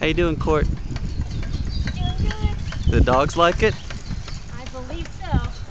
How you doing, Court? Doing good. The dogs like it? I believe so.